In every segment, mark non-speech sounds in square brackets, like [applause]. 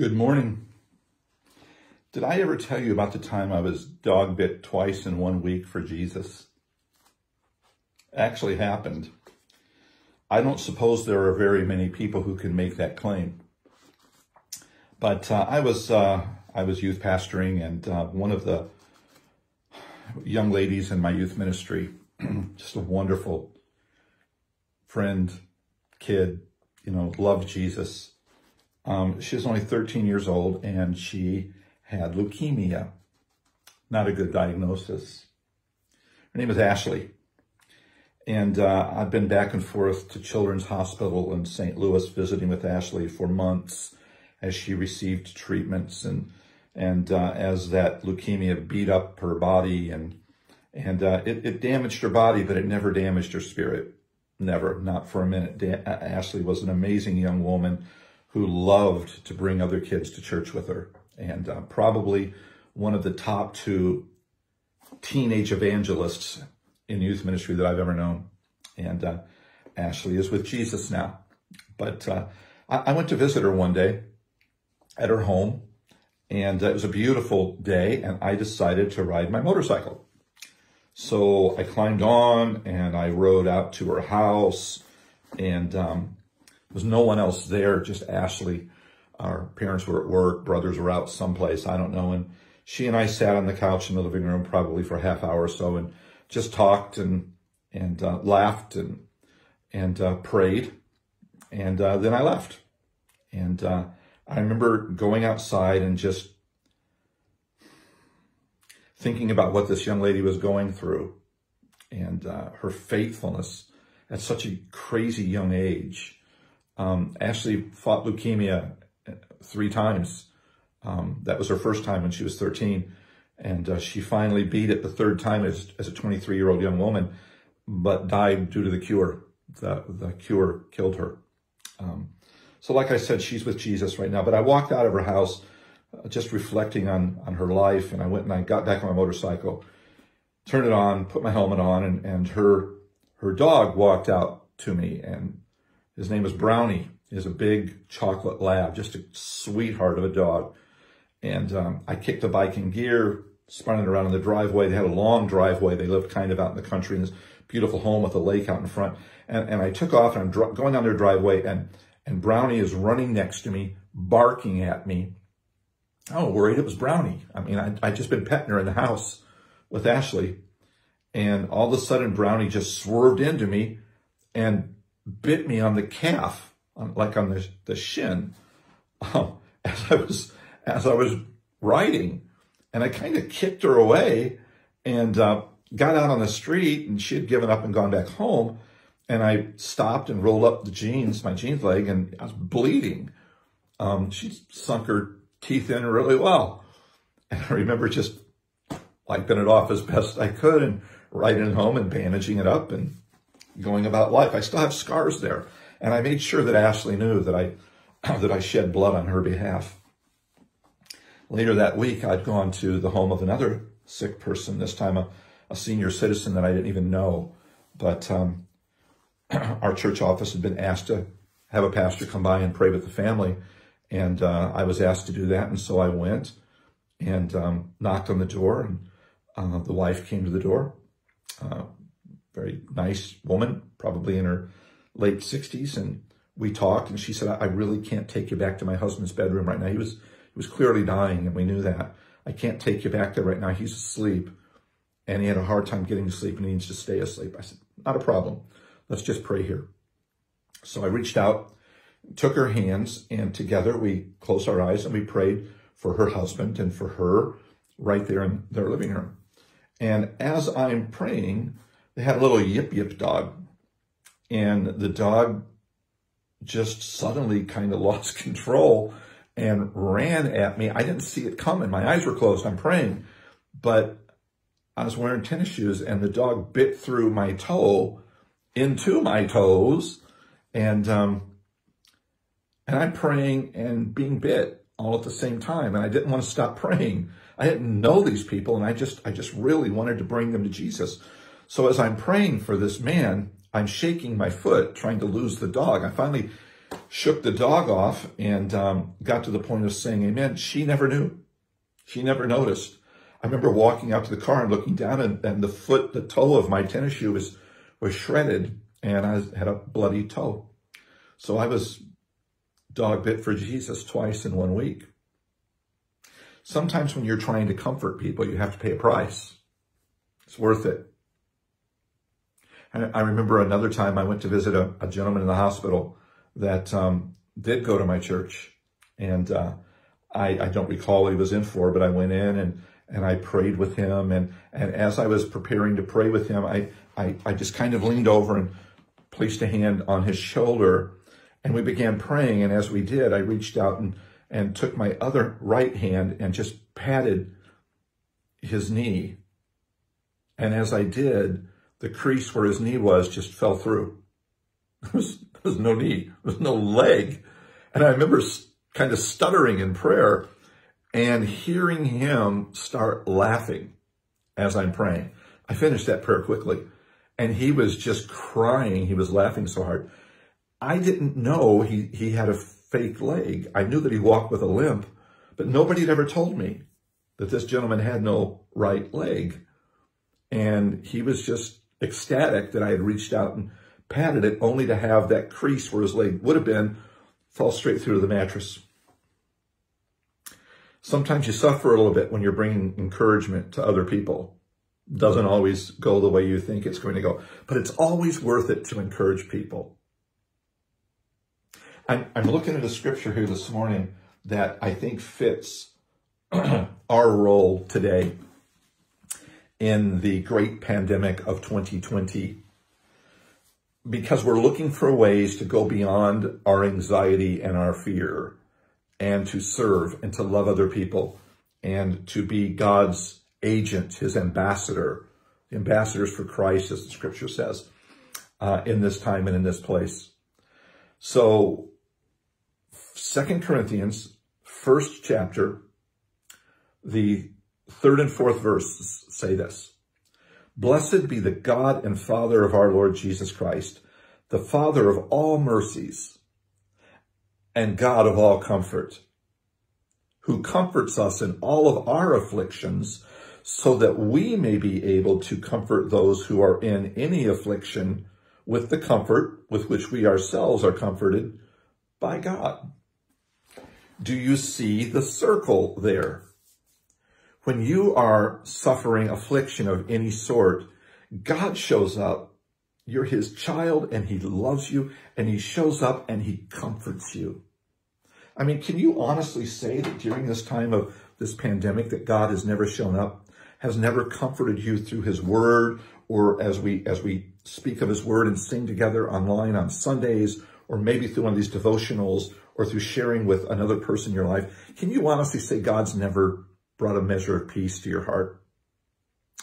Good morning. Did I ever tell you about the time I was dog bit twice in one week for Jesus? Actually happened. I don't suppose there are very many people who can make that claim. But uh, I was uh, I was youth pastoring, and uh, one of the young ladies in my youth ministry, [clears throat] just a wonderful friend, kid, you know, loved Jesus um, she was only 13 years old and she had leukemia. Not a good diagnosis. Her name is Ashley. And uh, I've been back and forth to Children's Hospital in St. Louis visiting with Ashley for months as she received treatments and and uh, as that leukemia beat up her body and and uh, it, it damaged her body, but it never damaged her spirit. Never, not for a minute. Da Ashley was an amazing young woman who loved to bring other kids to church with her. And uh, probably one of the top two teenage evangelists in youth ministry that I've ever known. And uh, Ashley is with Jesus now. But uh, I, I, went to visit her one day at her home, and it was a beautiful day, and I decided to ride my motorcycle. So I climbed on and I rode out to her house, and um, there was no one else there, just Ashley. Our parents were at work, brothers were out someplace, I don't know. And she and I sat on the couch in the living room probably for a half hour or so and just talked and and uh, laughed and and uh, prayed. And uh, then I left. And uh, I remember going outside and just thinking about what this young lady was going through and uh, her faithfulness at such a crazy young age um, Ashley fought leukemia three times. Um, that was her first time when she was 13. And uh, she finally beat it the third time as, as a 23 year old young woman, but died due to the cure. The, the cure killed her. Um, so like I said, she's with Jesus right now. But I walked out of her house uh, just reflecting on, on her life. And I went and I got back on my motorcycle, turned it on, put my helmet on, and, and her, her dog walked out to me and his name is Brownie. He's a big chocolate lab, just a sweetheart of a dog. And um, I kicked the bike in gear, spun it around in the driveway. They had a long driveway. They lived kind of out in the country in this beautiful home with a lake out in front. And, and I took off and I'm going down their driveway and, and Brownie is running next to me, barking at me. I was worried it was Brownie. I mean, I, I'd just been petting her in the house with Ashley. And all of a sudden, Brownie just swerved into me and bit me on the calf, on, like on the, the shin, um, [laughs] as I was as I was riding, and I kind of kicked her away, and uh, got out on the street, and she had given up and gone back home, and I stopped and rolled up the jeans, my jeans leg, and I was bleeding. Um, she sunk her teeth in really well, and I remember just wiping it off as best I could and riding home and bandaging it up and going about life. I still have scars there. And I made sure that Ashley knew that I, [clears throat] that I shed blood on her behalf. Later that week, I'd gone to the home of another sick person, this time a, a senior citizen that I didn't even know. But um, [clears throat] our church office had been asked to have a pastor come by and pray with the family. And uh, I was asked to do that. And so I went and um, knocked on the door. And uh, the wife came to the door. Uh, very nice woman, probably in her late 60s. And we talked and she said, I really can't take you back to my husband's bedroom right now. He was, he was clearly dying and we knew that. I can't take you back there right now. He's asleep and he had a hard time getting to sleep and he needs to stay asleep. I said, not a problem. Let's just pray here. So I reached out, took her hands and together we closed our eyes and we prayed for her husband and for her right there in their living room. And as I'm praying, they had a little yip yip dog. And the dog just suddenly kind of lost [laughs] control and ran at me. I didn't see it coming. My eyes were closed. I'm praying. But I was wearing tennis shoes and the dog bit through my toe into my toes. And, um, and I'm praying and being bit all at the same time. And I didn't want to stop praying. I didn't know these people. And I just, I just really wanted to bring them to Jesus. So as I'm praying for this man, I'm shaking my foot, trying to lose the dog. I finally shook the dog off and um, got to the point of saying amen. She never knew. She never noticed. I remember walking out to the car and looking down and, and the foot, the toe of my tennis shoe was, was shredded and I had a bloody toe. So I was dog bit for Jesus twice in one week. Sometimes when you're trying to comfort people, you have to pay a price. It's worth it. I remember another time I went to visit a, a gentleman in the hospital that um, did go to my church. And uh, I, I don't recall what he was in for, but I went in and, and I prayed with him. And, and as I was preparing to pray with him, I, I, I just kind of leaned over and placed a hand on his shoulder and we began praying. And as we did, I reached out and, and took my other right hand and just patted his knee. And as I did, the crease where his knee was just fell through. [laughs] There was, there was no knee, there was no leg. And I remember kind of stuttering in prayer and hearing him start laughing as I'm praying. I finished that prayer quickly and he was just crying. He was laughing so hard. I didn't know he, he had a fake leg. I knew that he walked with a limp, but nobody had ever told me that this gentleman had no right leg. And he was just ecstatic that I had reached out and patted it only to have that crease where his leg would have been fall straight through the mattress. Sometimes you suffer a little bit when you're bringing encouragement to other people. Doesn't always go the way you think it's going to go, but it's always worth it to encourage people. I'm, I'm looking at a scripture here this morning that I think fits [clears throat] our role today in the great pandemic of 2020 because we're looking for ways to go beyond our anxiety and our fear and to serve and to love other people and to be God's agent, his ambassador, ambassadors for Christ, as the scripture says, uh, in this time and in this place. So, Second Corinthians, first chapter, the third and fourth verses say this. Blessed be the God and Father of our Lord Jesus Christ, the Father of all mercies and God of all comfort, who comforts us in all of our afflictions so that we may be able to comfort those who are in any affliction with the comfort with which we ourselves are comforted by God. Do you see the circle there? When you are suffering affliction of any sort, God shows up. You're his child and he loves you and he shows up and he comforts you. I mean, can you honestly say that during this time of this pandemic that God has never shown up, has never comforted you through his word or as we, as we speak of his word and sing together online on Sundays or maybe through one of these devotionals or through sharing with another person in your life. Can you honestly say God's never brought a measure of peace to your heart?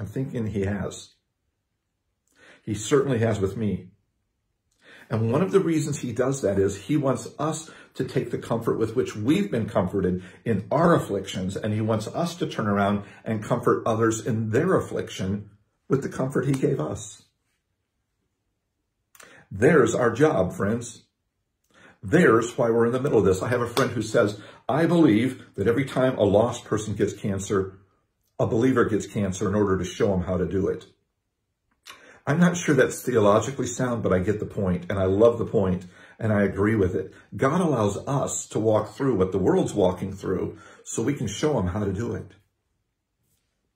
I'm thinking he has. He certainly has with me. And one of the reasons he does that is he wants us to take the comfort with which we've been comforted in our afflictions, and he wants us to turn around and comfort others in their affliction with the comfort he gave us. There's our job, friends. There's why we're in the middle of this. I have a friend who says, I believe that every time a lost person gets cancer, a believer gets cancer in order to show them how to do it. I'm not sure that's theologically sound, but I get the point, and I love the point, and I agree with it. God allows us to walk through what the world's walking through so we can show them how to do it.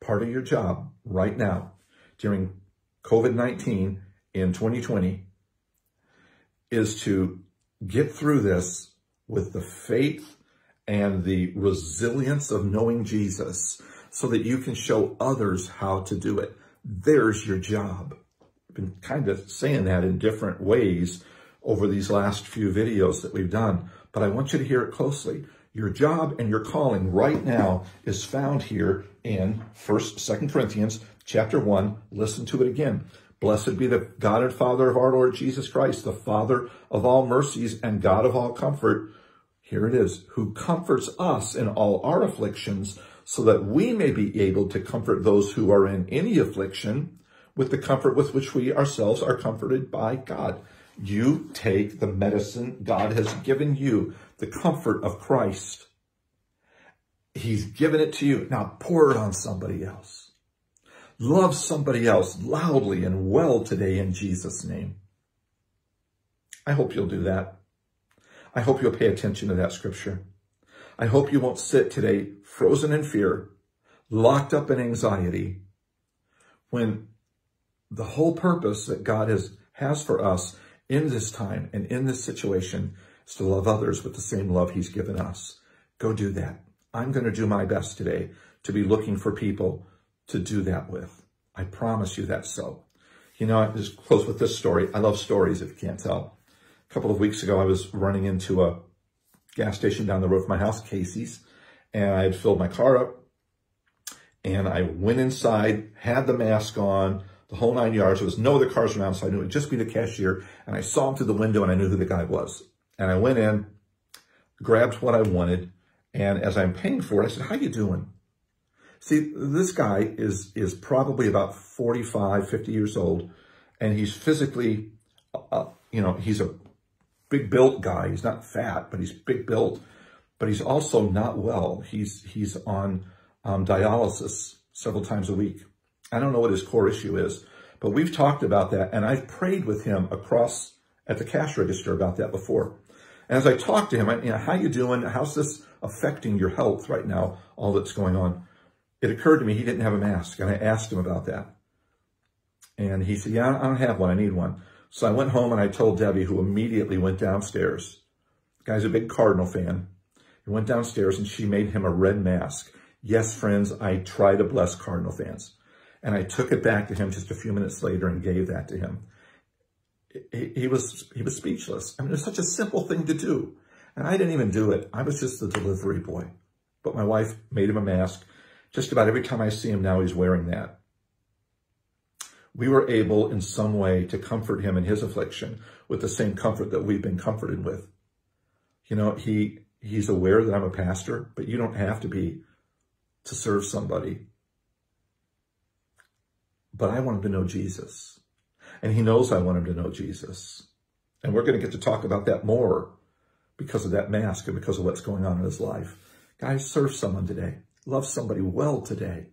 Part of your job right now during COVID-19 in 2020 is to get through this with the faith and the resilience of knowing Jesus so that you can show others how to do it. There's your job. I've been kind of saying that in different ways over these last few videos that we've done, but I want you to hear it closely. Your job and your calling right now is found here in First, Second Corinthians chapter 1. Listen to it again. Blessed be the God and Father of our Lord Jesus Christ, the Father of all mercies and God of all comfort. Here it is, who comforts us in all our afflictions, so that we may be able to comfort those who are in any affliction with the comfort with which we ourselves are comforted by God. You take the medicine God has given you, the comfort of Christ. He's given it to you. Now pour it on somebody else. Love somebody else loudly and well today in Jesus' name. I hope you'll do that. I hope you'll pay attention to that scripture. I hope you won't sit today frozen in fear, locked up in anxiety, when the whole purpose that God has, has for us in this time and in this situation is to love others with the same love he's given us. Go do that. I'm going to do my best today to be looking for people to do that with. I promise you that's so. You know, I just close with this story. I love stories, if you can't tell. A couple of weeks ago, I was running into a gas station down the road from my house, Casey's, and I had filled my car up. And I went inside, had the mask on, the whole nine yards. There was no other cars around, so I knew it would just be the cashier. And I saw him through the window, and I knew who the guy was. And I went in, grabbed what I wanted, and as I'm paying for it, I said, how you doing? See, this guy is, is probably about 45, 50 years old, and he's physically, uh, you know, he's a big built guy. He's not fat, but he's big built, but he's also not well. He's, he's on um, dialysis several times a week. I don't know what his core issue is, but we've talked about that, and I've prayed with him across at the cash register about that before. And as I talked to him, I, you know, how you doing? How's this affecting your health right now, all that's going on? It occurred to me he didn't have a mask, and I asked him about that. And he said, yeah, I don't have one. I need one. So I went home and I told Debbie, who immediately went downstairs. The guy's a big Cardinal fan. He went downstairs and she made him a red mask. Yes, friends, I try to bless Cardinal fans. And I took it back to him just a few minutes later and gave that to him. He, he was he was speechless. I mean, it was such a simple thing to do. And I didn't even do it. I was just the delivery boy. But my wife made him a mask. Just about every time I see him now, he's wearing that. We were able in some way to comfort him in his affliction with the same comfort that we've been comforted with. You know, he he's aware that I'm a pastor, but you don't have to be to serve somebody. But I want him to know Jesus. And he knows I want him to know Jesus. And we're going to get to talk about that more because of that mask and because of what's going on in his life. Guys, serve someone today. Love somebody well today.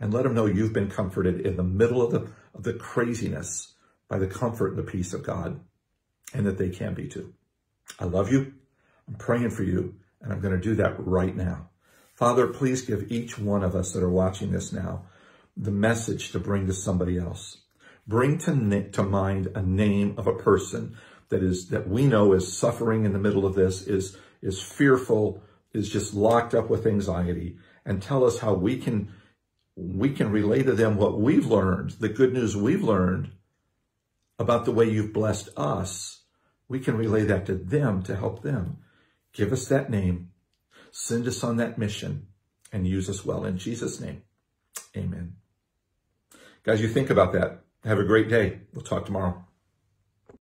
And let them know you've been comforted in the middle of the, of the craziness by the comfort and the peace of God. And that they can be too. I love you. I'm praying for you. And I'm going to do that right now. Father, please give each one of us that are watching this now the message to bring to somebody else. Bring to, to mind a name of a person that is that we know is suffering in the middle of this, is, is fearful, is just locked up with anxiety, and tell us how we can we can relay to them what we've learned, the good news we've learned about the way you've blessed us. We can relay that to them to help them. Give us that name Send us on that mission and use us well. In Jesus' name, amen. Guys, you think about that. Have a great day. We'll talk tomorrow.